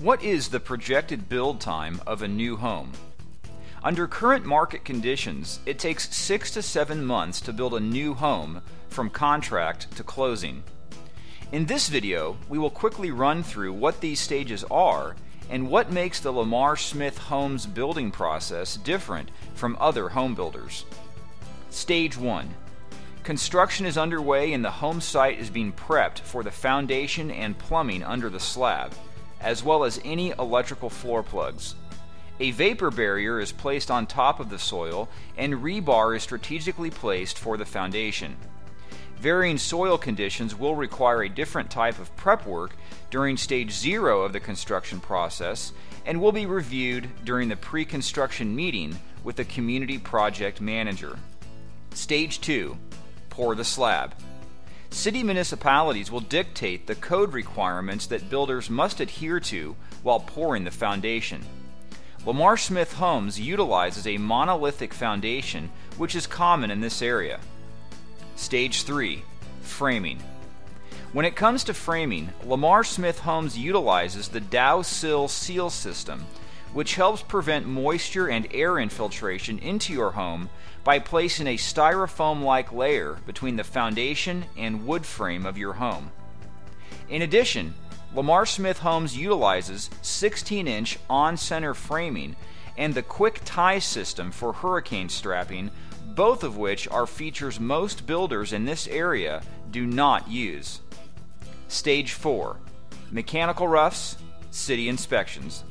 What is the projected build time of a new home? Under current market conditions, it takes six to seven months to build a new home from contract to closing. In this video, we will quickly run through what these stages are and what makes the Lamar Smith Homes building process different from other home builders. Stage 1 Construction is underway and the home site is being prepped for the foundation and plumbing under the slab as well as any electrical floor plugs. A vapor barrier is placed on top of the soil, and rebar is strategically placed for the foundation. Varying soil conditions will require a different type of prep work during stage zero of the construction process and will be reviewed during the pre construction meeting with the community project manager. Stage 2 Pour the slab. City municipalities will dictate the code requirements that builders must adhere to while pouring the foundation. Lamar Smith Homes utilizes a monolithic foundation, which is common in this area. Stage 3 Framing. When it comes to framing, Lamar Smith Homes utilizes the Dow-Sill seal system, which helps prevent moisture and air infiltration into your home by placing a styrofoam like layer between the foundation and wood frame of your home. In addition, Lamar Smith Homes utilizes 16 inch on center framing and the quick tie system for hurricane strapping, both of which are features most builders in this area do not use. Stage 4 Mechanical roughs, city inspections.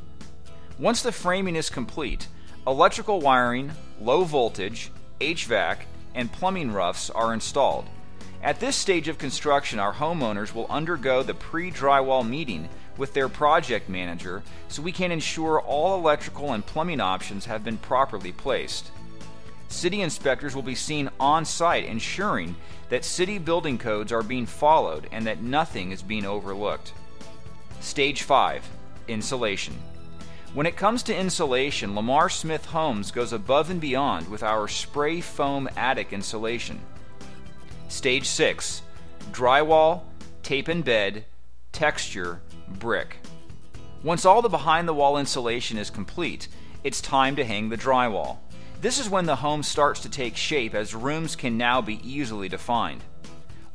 Once the framing is complete, electrical wiring, low voltage, HVAC, and plumbing roughs are installed. At this stage of construction, our homeowners will undergo the pre drywall meeting with their project manager so we can ensure all electrical and plumbing options have been properly placed. City inspectors will be seen on site ensuring that city building codes are being followed and that nothing is being overlooked. Stage 5 Insulation. When it comes to insulation, Lamar Smith Homes goes above and beyond with our spray foam attic insulation. Stage 6 Drywall, tape and bed, texture, brick. Once all the behind the wall insulation is complete, it's time to hang the drywall. This is when the home starts to take shape as rooms can now be easily defined.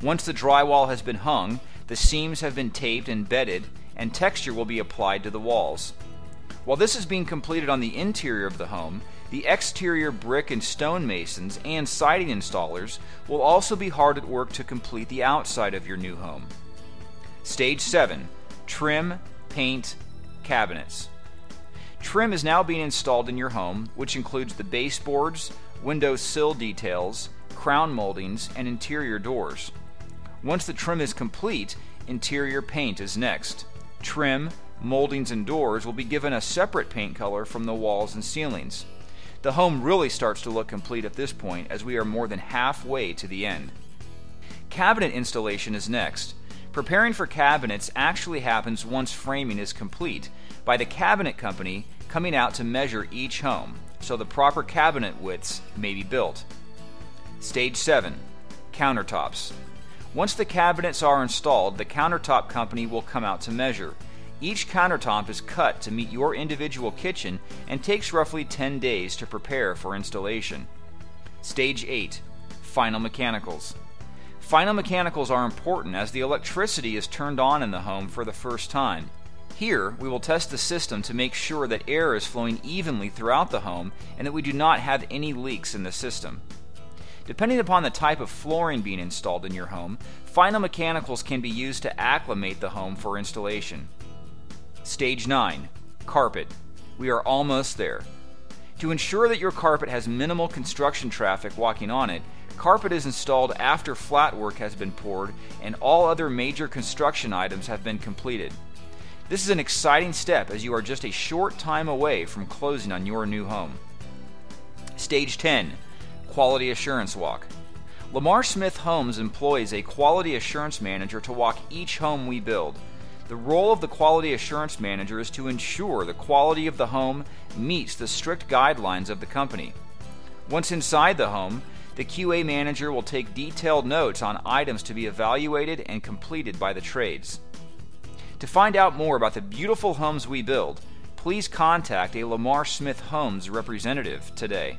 Once the drywall has been hung, the seams have been taped and bedded, and texture will be applied to the walls. While this is being completed on the interior of the home, the exterior brick and stone masons and siding installers will also be hard at work to complete the outside of your new home. Stage 7 Trim, Paint, Cabinets. Trim is now being installed in your home, which includes the baseboards, window sill details, crown moldings, and interior doors. Once the trim is complete, interior paint is next. Trim, moldings, and doors will be given a separate paint color from the walls and ceilings. The home really starts to look complete at this point as we are more than halfway to the end. Cabinet installation is next. Preparing for cabinets actually happens once framing is complete by the cabinet company coming out to measure each home so the proper cabinet widths may be built. Stage 7 Countertops. Once the cabinets are installed, the countertop company will come out to measure. Each countertop is cut to meet your individual kitchen and takes roughly 10 days to prepare for installation. Stage 8 Final Mechanicals. Final mechanicals are important as the electricity is turned on in the home for the first time. Here, we will test the system to make sure that air is flowing evenly throughout the home and that we do not have any leaks in the system. Depending upon the type of flooring being installed in your home, final mechanicals can be used to acclimate the home for installation. Stage 9 Carpet. We are almost there. To ensure that your carpet has minimal construction traffic walking on it, carpet is installed after flat work has been poured and all other major construction items have been completed. This is an exciting step as you are just a short time away from closing on your new home. Stage 10 Quality Assurance Walk. Lamar Smith Homes employs a quality assurance manager to walk each home we build. The role of the quality assurance manager is to ensure the quality of the home meets the strict guidelines of the company. Once inside the home, the QA manager will take detailed notes on items to be evaluated and completed by the trades. To find out more about the beautiful homes we build, please contact a Lamar Smith Homes representative today.